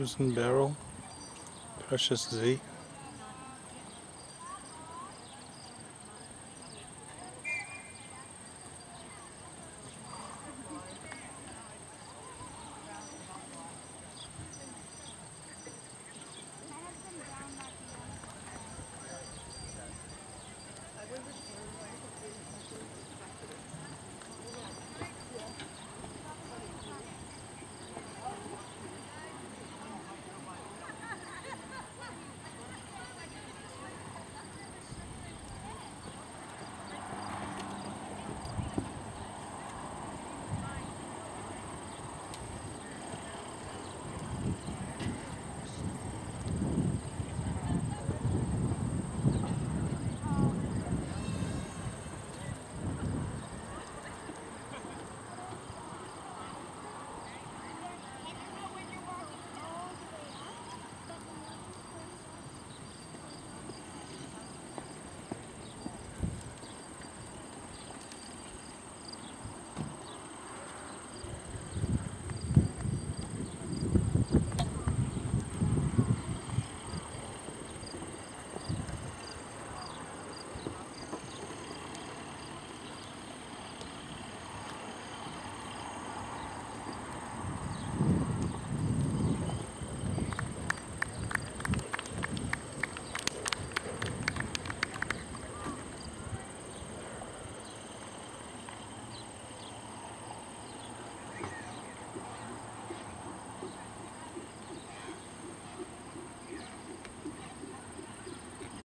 Susan Barrel, Precious Z.